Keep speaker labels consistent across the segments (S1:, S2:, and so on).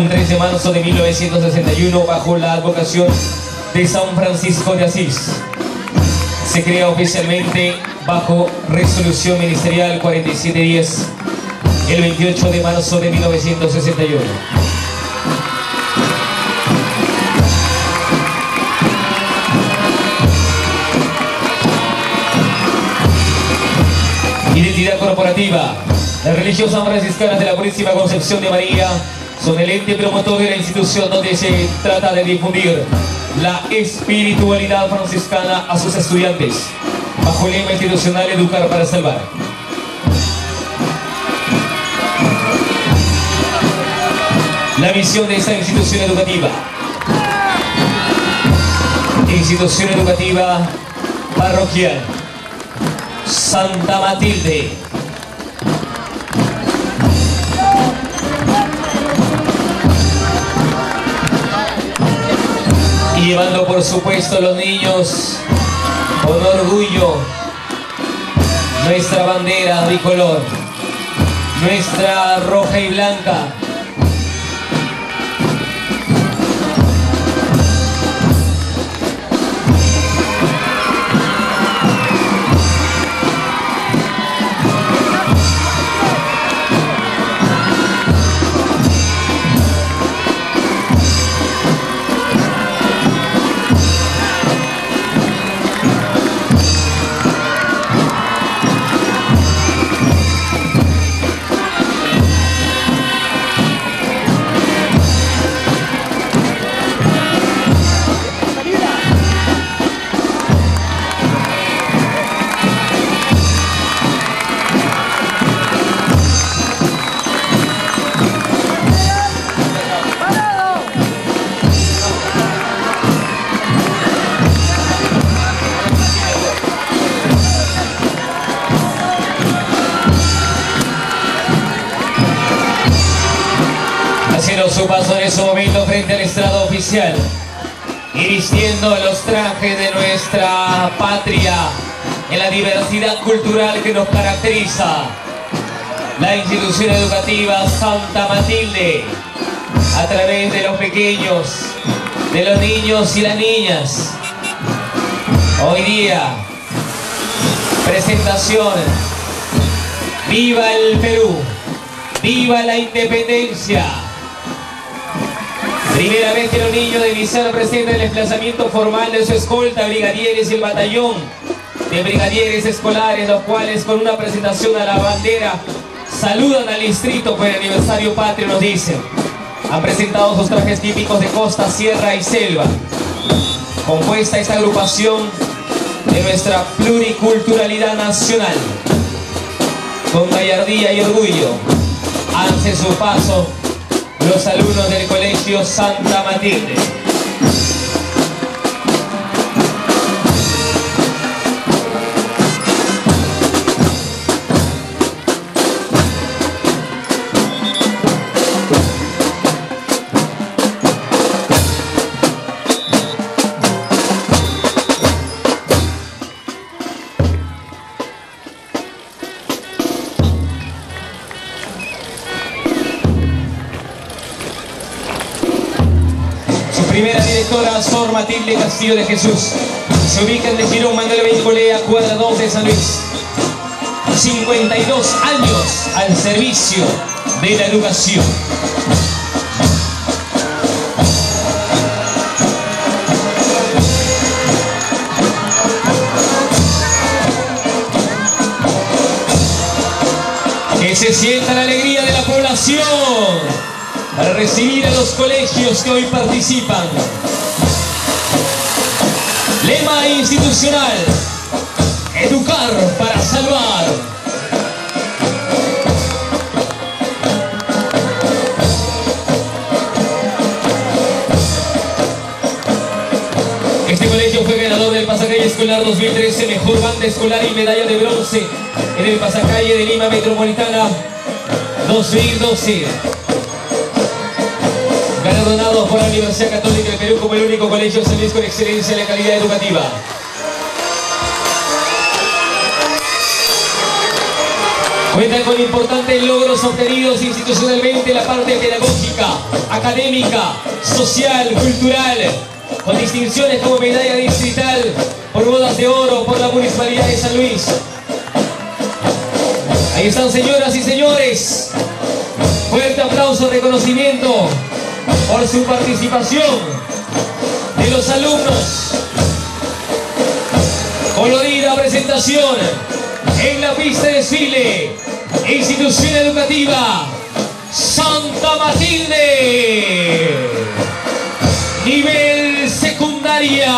S1: un 3 de marzo de 1961 bajo la advocación de San Francisco de Asís. Se crea oficialmente bajo resolución ministerial 4710 el 28 de marzo de 1961. Identidad corporativa. Las religiosas franciscanas de la Purísima Concepción de María son el ente promotor de la institución donde se trata de difundir la espiritualidad franciscana a sus estudiantes, bajo el lema institucional Educar para Salvar. La misión de esta institución educativa. Institución educativa parroquial. Santa Matilde. Y llevando por supuesto los niños con orgullo nuestra bandera bicolor, nuestra roja y blanca. Su paso en ese momento frente al estrado oficial y vistiendo los trajes de nuestra patria en la diversidad cultural que nos caracteriza. La institución educativa Santa Matilde, a través de los pequeños, de los niños y las niñas. Hoy día, presentación. ¡Viva el Perú! ¡Viva la independencia! Primera vez que los niños de Vizar presentan el desplazamiento formal de su escolta, brigadieres y el batallón de brigadieres escolares, los cuales con una presentación a la bandera saludan al distrito por el aniversario patrio, nos dicen. Han presentado sus trajes típicos de costa, sierra y selva. Compuesta esta agrupación de nuestra pluriculturalidad nacional. Con gallardía y orgullo, hace su paso los alumnos del Colegio Santa Matilde. Primera directora, Sor Matilde Castillo de Jesús. Se ubica en de Girón, Manuel Bencolea, cuadra 2 de San Luis. 52 años al servicio de la educación. Que se sienta la alegría de la población para recibir a los colegios que hoy participan. Lema institucional, educar para salvar. Este colegio fue ganador del Pasacalle Escolar 2013, mejor banda escolar y medalla de bronce en el Pasacalle de Lima Metropolitana 2012 galardonado por la Universidad Católica del Perú como el único colegio Luis con excelencia en la calidad educativa. Cuenta con importantes logros obtenidos institucionalmente en la parte pedagógica, académica, social, cultural, con distinciones como medalla distrital por bodas de oro por la Municipalidad de San Luis. Ahí están señoras y señores. Fuerte aplauso, reconocimiento por su participación de los alumnos. Colorida presentación en la pista de desfile. Institución Educativa Santa Matilde. Nivel secundaria.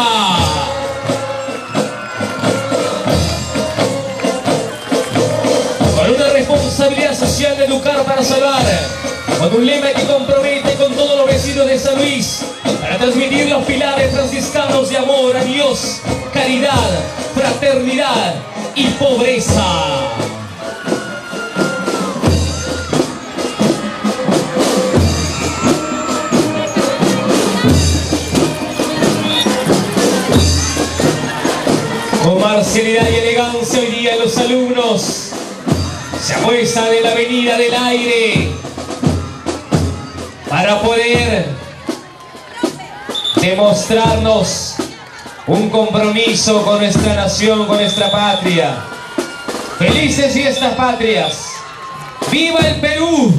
S1: Con una responsabilidad social de educar para salvar. Con un lema que compromete con todos los vecinos de San Luis para transmitir los pilares franciscanos de amor a Dios, caridad, fraternidad y pobreza. Con marcialidad y elegancia hoy día los alumnos se amuestran de la avenida del aire para poder demostrarnos un compromiso con nuestra nación, con nuestra patria. Felices fiestas patrias. ¡Viva el Perú!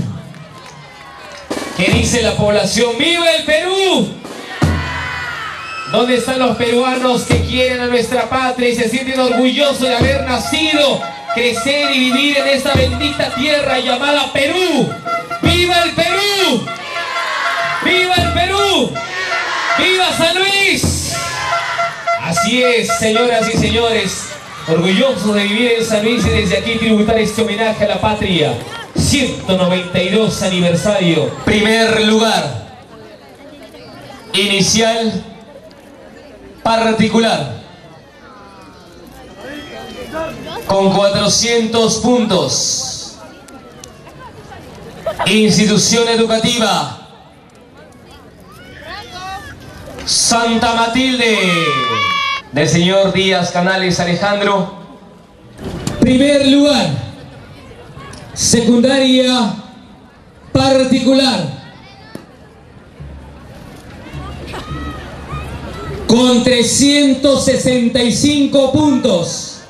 S1: ¿Qué dice la población? ¡Viva el Perú! ¿Dónde están los peruanos que quieren a nuestra patria y se sienten orgullosos de haber nacido, crecer y vivir en esta bendita tierra llamada Perú? ¡Viva el Perú! ¡Viva el Perú! ¡Viva San Luis! Así es, señoras y señores, orgullosos de vivir en San Luis y desde aquí tributar este homenaje a la patria. 192 aniversario. Primer lugar. Inicial particular. Con 400 puntos. Institución educativa. Santa Matilde. Del señor Díaz Canales Alejandro. Primer lugar. Secundaria particular. con 365 puntos.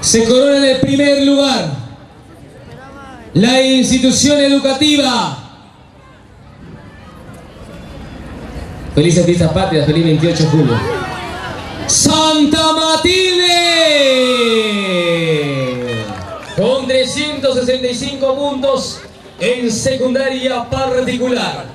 S1: Se corona en el primer lugar la institución educativa. Felices fiestas patrias, feliz 28 de julio. Santa Matilde. Con 365 puntos en secundaria particular.